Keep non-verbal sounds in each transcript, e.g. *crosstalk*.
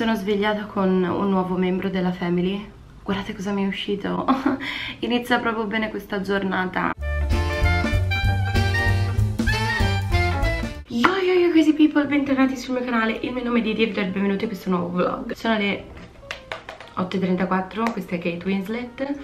sono svegliata con un nuovo membro della family. Guardate cosa mi è uscito. *laughs* Inizia proprio bene questa giornata. Yo yo yo crazy people, bentornati sul mio canale. Il mio nome è Didi e benvenuto in questo nuovo vlog. Sono le 8.34, questa è Kate Winslet.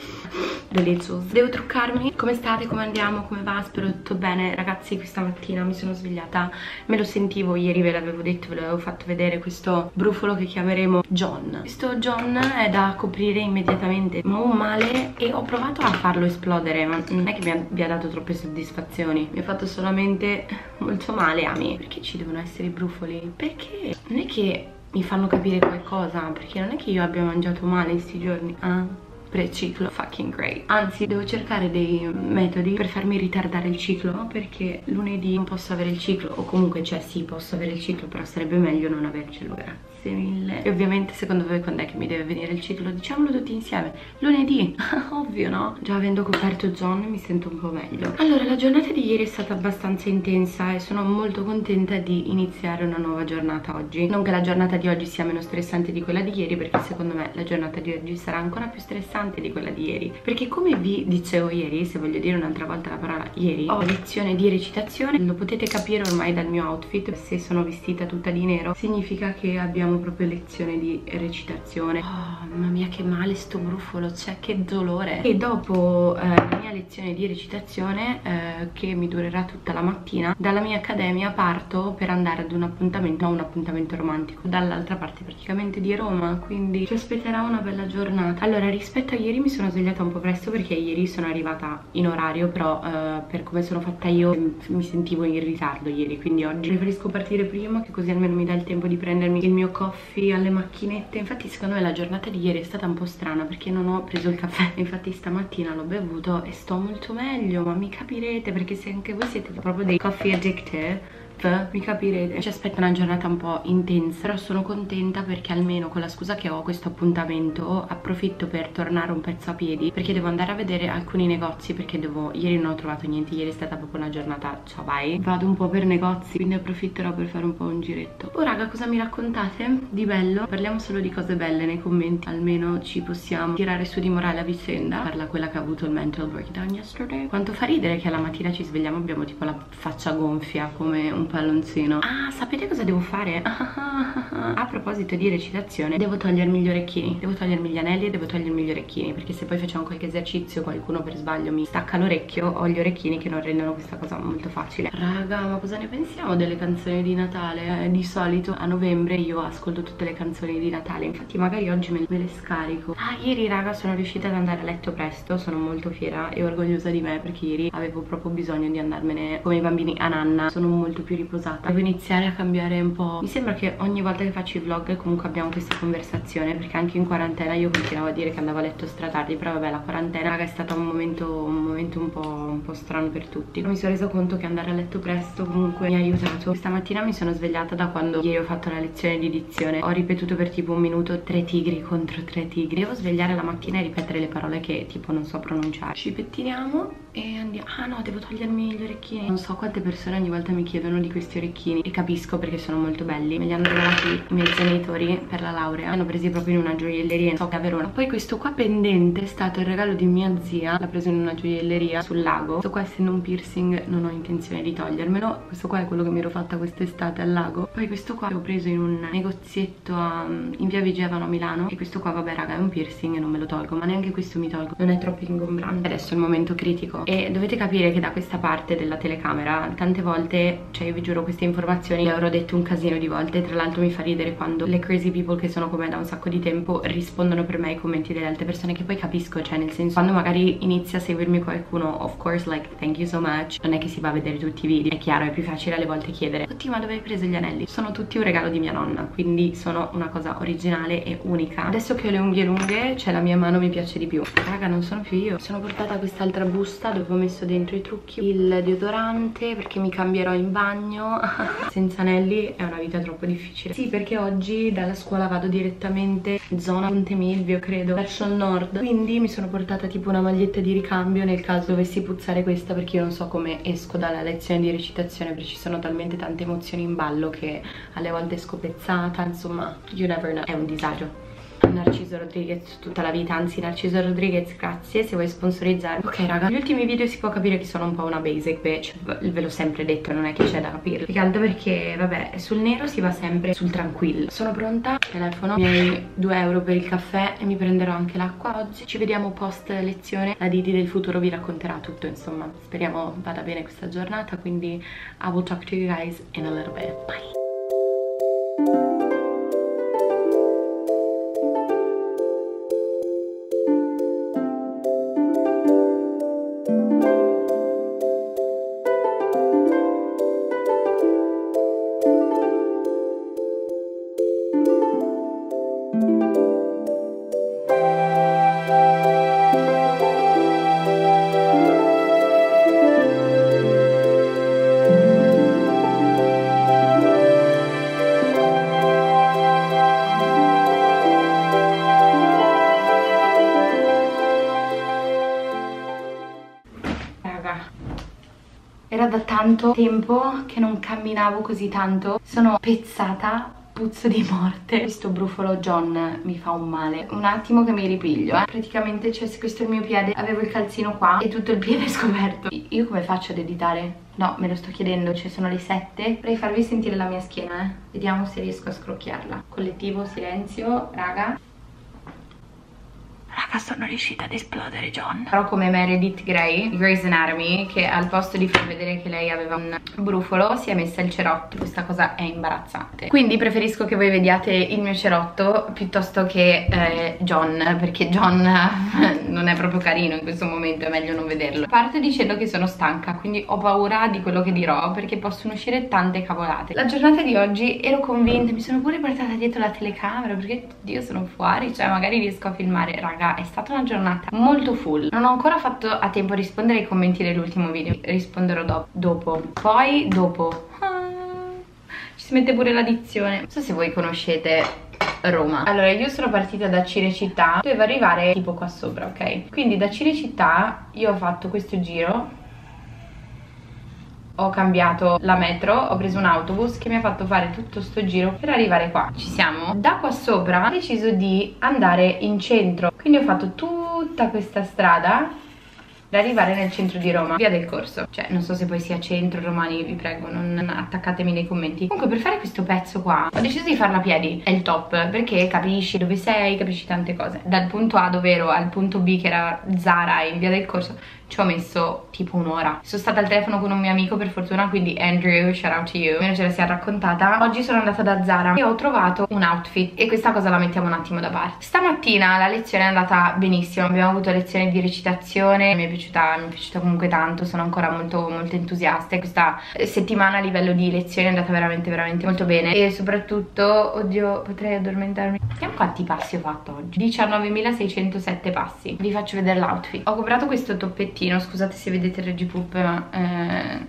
Delicious Devo truccarmi, come state, come andiamo, come va? Spero tutto bene. Ragazzi questa mattina mi sono svegliata. Me lo sentivo, ieri ve l'avevo detto, ve l'avevo fatto vedere Questo brufolo che chiameremo John. Questo John è da coprire immediatamente Ma un male e ho provato a farlo esplodere Ma non è che mi abbia dato troppe soddisfazioni. Mi ha fatto solamente molto male a me Perché ci devono essere i brufoli? Perché? Non è che mi fanno capire qualcosa perché non è che io abbia mangiato male questi giorni ah preciclo fucking great. Anzi devo cercare dei metodi per farmi ritardare il ciclo perché lunedì non posso avere il ciclo o comunque cioè sì posso avere il ciclo però sarebbe meglio non avercelo grazie grazie mille. E ovviamente secondo voi quando è che mi deve venire il ciclo? Diciamolo tutti insieme. Lunedì? *laughs* Ovvio no? Già avendo coperto John mi sento un po' meglio. Allora la giornata di ieri è stata abbastanza intensa e sono molto contenta di iniziare una nuova giornata oggi. Non che la giornata di oggi sia meno stressante di quella di ieri perché secondo me la giornata di oggi sarà ancora più stressante di quella di ieri. Perché come vi dicevo ieri se voglio dire un'altra volta la parola ieri ho lezione di recitazione. Lo potete capire ormai dal mio outfit. Se sono vestita tutta di nero significa che abbiamo facciamo proprio lezione di recitazione. Oh mamma mia che male sto brufolo c'è che dolore. E dopo eh, la mia lezione di recitazione eh, che mi durerà tutta la mattina dalla mia accademia parto per andare ad un appuntamento a un appuntamento romantico. Dall'altra parte praticamente di Roma quindi ci aspetterà una bella giornata. Allora rispetto a ieri mi sono svegliata un po' presto perché ieri sono arrivata in orario però eh, per come sono fatta io mi sentivo in ritardo ieri quindi oggi preferisco partire prima che così almeno mi dà il tempo di prendermi il mio coffee alle macchinette. Infatti secondo me la giornata di ieri è stata un po' strana perché non ho preso il caffè. *laughs* Infatti stamattina l'ho bevuto e sto molto meglio ma mi capirete perché se anche voi siete proprio dei coffee addicted mi capirete ci aspetta una giornata un po' intensa però sono contenta perché almeno con la scusa che ho questo appuntamento approfitto per tornare un pezzo a piedi perché devo andare a vedere alcuni negozi perché devo ieri non ho trovato niente ieri è stata proprio una giornata ciao vai vado un po' per negozi quindi approfitterò per fare un po' un giretto. Oh raga cosa mi raccontate di bello? Parliamo solo di cose belle nei commenti almeno ci possiamo tirare su di morale a vicenda. Parla quella che ha avuto il mental breakdown yesterday. Quanto fa ridere che alla mattina ci svegliamo abbiamo tipo la faccia gonfia come un palloncino. Ah sapete cosa devo fare? *laughs* a proposito di recitazione devo togliermi gli orecchini. Devo togliermi gli anelli e devo togliermi gli orecchini perché se poi facciamo qualche esercizio qualcuno per sbaglio mi stacca l'orecchio ho gli orecchini che non rendono questa cosa molto facile. Raga ma cosa ne pensiamo delle canzoni di Natale? Eh, di solito a novembre io ascolto tutte le canzoni di Natale infatti magari oggi me le scarico. Ah ieri raga sono riuscita ad andare a letto presto sono molto fiera e orgogliosa di me perché ieri avevo proprio bisogno di andarmene come i bambini a nanna. Sono molto più riposata. Devo iniziare a cambiare un po' mi sembra che ogni volta che faccio i vlog comunque abbiamo questa conversazione perché anche in quarantena io continuavo a dire che andavo a letto stratardi però vabbè la quarantena raga, è stato un momento un, momento un, po', un po' strano per tutti. Mi sono reso conto che andare a letto presto comunque mi ha aiutato. Questa mattina mi sono svegliata da quando ieri ho fatto la lezione di dizione. Ho ripetuto per tipo un minuto tre tigri contro tre tigri. Devo svegliare la mattina e ripetere le parole che tipo non so pronunciare. Ci pettiniamo e andiamo. Ah no devo togliermi gli orecchini. Non so quante persone ogni volta mi chiedono di questi orecchini. E capisco perché sono molto belli. Me li hanno regalati i miei genitori per la laurea. Hanno presi proprio in una gioielleria so che a Verona. Poi questo qua pendente è stato il regalo di mia zia. L'ha preso in una gioielleria sul lago. Questo qua essendo un piercing non ho intenzione di togliermelo. Questo qua è quello che mi ero fatta quest'estate al lago. Poi questo qua l'ho preso in un negozietto a, in via Vigevano a Milano. E questo qua vabbè raga è un piercing e non me lo tolgo. Ma neanche questo mi tolgo. Non è troppo ingombrante. Adesso è il momento critico e dovete capire che da questa parte della telecamera tante volte, cioè io vi giuro queste informazioni le avrò dette un casino di volte. Tra l'altro mi fa ridere quando le crazy people che sono come da un sacco di tempo rispondono per me ai commenti delle altre persone che poi capisco, cioè nel senso quando magari inizia a seguirmi qualcuno of course like thank you so much non è che si va a vedere tutti i video, è chiaro è più facile alle volte chiedere tutti ma dove hai preso gli anelli? Sono tutti un regalo di mia nonna quindi sono una cosa originale e unica. Adesso che ho le unghie lunghe cioè la mia mano mi piace di più. Raga non sono più io. Sono portata quest'altra busta dove ho messo dentro i trucchi il deodorante perché mi cambierò in bagno. *laughs* Senza anelli è una vita troppo difficile. Sì perché oggi dalla scuola vado direttamente in zona Ponte Milvio credo verso il nord. Quindi mi sono portata tipo una maglietta di ricambio nel caso dovessi puzzare questa perché io non so come esco dalla lezione di recitazione perché ci sono talmente tante emozioni in ballo che alle volte esco pezzata insomma you never know. È un disagio Narciso Rodriguez tutta la vita. Anzi Narciso Rodriguez grazie. Se vuoi sponsorizzare. Ok raga. Gli ultimi video si può capire che sono un po' una basic Beh cioè, ve l'ho sempre detto non è che c'è da capirlo. Altro perché vabbè sul nero si va sempre sul tranquillo. Sono pronta Telefono miei 2 euro per il caffè E mi prenderò anche l'acqua oggi. Ci vediamo post lezione. La Didi del futuro vi racconterà tutto insomma. Speriamo vada bene questa giornata Quindi I will talk to you guys in a little bit. Bye Era da tanto tempo che non camminavo così tanto. Sono pezzata puzzo di morte. Questo brufolo John mi fa un male. Un attimo che mi ripiglio eh. Praticamente cioè questo è il mio piede. Avevo il calzino qua e tutto il piede *laughs* scoperto. Io come faccio ad editare? No, me lo sto chiedendo, cioè sono le 7 Vorrei farvi sentire la mia schiena eh. Vediamo se riesco a scrocchiarla. Collettivo, silenzio, raga Raga, sono riuscita ad esplodere John. Però come Meredith Grey, Grey's Anatomy, che al posto di far vedere che lei aveva un brufolo, si è messa il cerotto. Questa cosa è imbarazzante. Quindi preferisco che voi vediate il mio cerotto piuttosto che eh, John, perché John non è proprio carino in questo momento, è meglio non vederlo. Parto dicendo che sono stanca, quindi ho paura di quello che dirò, perché possono uscire tante cavolate. La giornata di oggi ero convinta, mi sono pure portata dietro la telecamera, perché Dio sono fuori, cioè magari riesco a filmare, raga è stata una giornata molto full. Non ho ancora fatto a tempo a rispondere ai commenti dell'ultimo video. Risponderò do dopo. Poi dopo. Ah, ci si mette pure l'addizione. Non so se voi conoscete Roma. Allora io sono partita da Cinecittà. Dovevo arrivare tipo qua sopra ok? Quindi da Cinecittà io ho fatto questo giro. Ho cambiato la metro, ho preso un autobus che mi ha fatto fare tutto sto giro per arrivare qua. Ci siamo? Da qua sopra ho deciso di andare in centro, quindi ho fatto tutta questa strada per arrivare nel centro di Roma, via del corso. Cioè, non so se poi sia centro, romani, vi prego, non attaccatemi nei commenti. Comunque, per fare questo pezzo qua, ho deciso di farla a piedi, è il top, perché capisci dove sei, capisci tante cose. Dal punto A dove ero al punto B, che era Zara in via del corso, ci ho messo tipo un'ora. Sono stata al telefono con un mio amico per fortuna quindi Andrew shout out to you. Almeno ce la si è raccontata. Oggi sono andata da Zara e ho trovato un outfit. E questa cosa la mettiamo un attimo da parte. Stamattina la lezione è andata benissimo. Abbiamo avuto lezione di recitazione. Mi è piaciuta, mi è piaciuta comunque tanto. Sono ancora molto molto entusiasta. E questa settimana a livello di lezione è andata veramente veramente molto bene. E soprattutto oddio potrei addormentarmi. Vediamo quanti passi ho fatto oggi. 19.607 passi. Vi faccio vedere l'outfit. Ho comprato questo toppettino pezzettino scusate se vedete Reggi Puppe ma eh,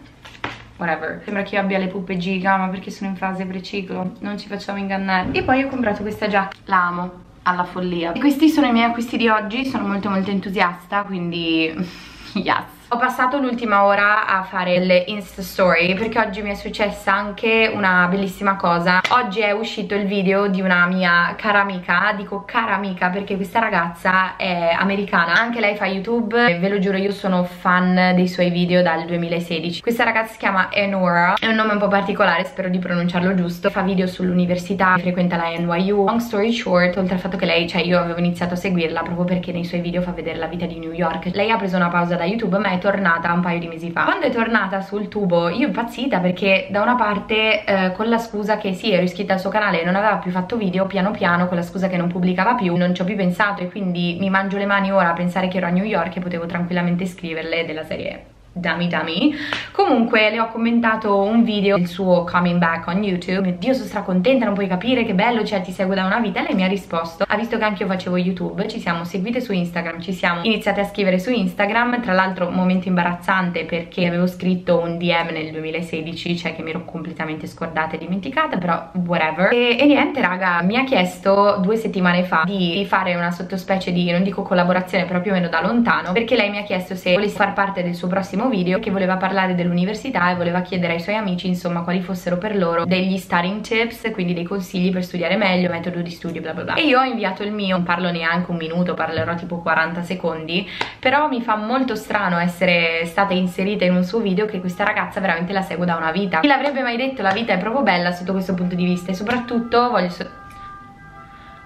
whatever. Sembra che io abbia le puppe giga ma perché sono in fase preciclo? Non ci facciamo ingannare. E poi ho comprato questa giacca. La amo alla follia. E questi sono i miei acquisti di oggi sono molto molto entusiasta quindi *laughs* yes ho passato l'ultima ora a fare le insta story perché oggi mi è successa anche una bellissima cosa. Oggi è uscito il video di una mia cara amica, dico cara amica perché questa ragazza è americana. Anche lei fa YouTube, ve lo giuro io sono fan dei suoi video dal 2016 Questa ragazza si chiama Enora, è un nome un po' particolare, spero di pronunciarlo giusto. Fa video sull'università, frequenta la NYU Long story short, oltre al fatto che lei, cioè io avevo iniziato a seguirla proprio perché nei suoi video fa vedere la vita di New York. Lei ha preso una pausa da YouTube ma è tornata un paio di mesi fa. Quando è tornata sul tubo io impazzita perché da una parte eh, con la scusa che sì ero iscritta al suo canale e non aveva più fatto video piano piano con la scusa che non pubblicava più non ci ho più pensato e quindi mi mangio le mani ora a pensare che ero a New York e potevo tranquillamente scriverle della serie dummy dummy comunque le ho commentato un video del suo coming back on youtube. Mio dio sono stracontenta non puoi capire che bello cioè ti seguo da una vita. E lei mi ha risposto ha visto che anche io facevo youtube? Ci siamo seguite su instagram ci siamo iniziate a scrivere su instagram. Tra l'altro momento imbarazzante perché avevo scritto un dm nel 2016 cioè che mi ero completamente scordata e dimenticata però whatever. E, e niente raga mi ha chiesto due settimane fa di fare una sottospecie di non dico collaborazione però più o meno da lontano perché lei mi ha chiesto se volessi far parte del suo prossimo video che voleva parlare dell'università e voleva chiedere ai suoi amici insomma quali fossero per loro degli studying tips quindi dei consigli per studiare meglio metodo di studio bla bla bla. E io ho inviato il mio non parlo neanche un minuto parlerò tipo 40 secondi però mi fa molto strano essere stata inserita in un suo video che questa ragazza veramente la seguo da una vita. Chi l'avrebbe mai detto? La vita è proprio bella sotto questo punto di vista e soprattutto voglio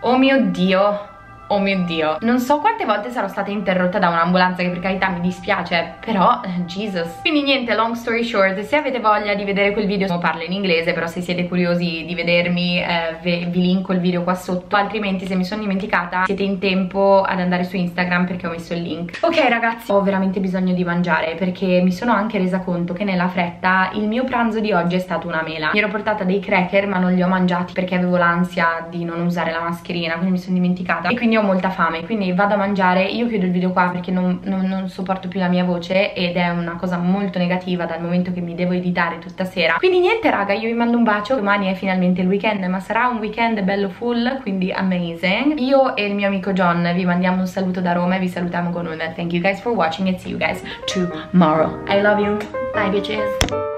oh mio dio oh mio dio. Non so quante volte sarò stata interrotta da un'ambulanza che per carità mi dispiace però Jesus. Quindi niente long story short se avete voglia di vedere quel video parlo in inglese però se siete curiosi di vedermi eh, vi, vi linko il video qua sotto altrimenti se mi sono dimenticata siete in tempo ad andare su Instagram perché ho messo il link. Ok ragazzi ho veramente bisogno di mangiare perché mi sono anche resa conto che nella fretta il mio pranzo di oggi è stato una mela. Mi ero portata dei cracker ma non li ho mangiati perché avevo l'ansia di non usare la mascherina quindi mi sono dimenticata. E quindi ho molta fame quindi vado a mangiare io chiudo il video qua perché non, non, non, sopporto più la mia voce ed è una cosa molto negativa dal momento che mi devo editare tutta sera. Quindi niente raga io vi mando un bacio domani è finalmente il weekend ma sarà un weekend bello full quindi amazing. Io e il mio amico John vi mandiamo un saluto da Roma e vi salutiamo con un thank you guys for watching and see you guys tomorrow. I love you. Bye bitches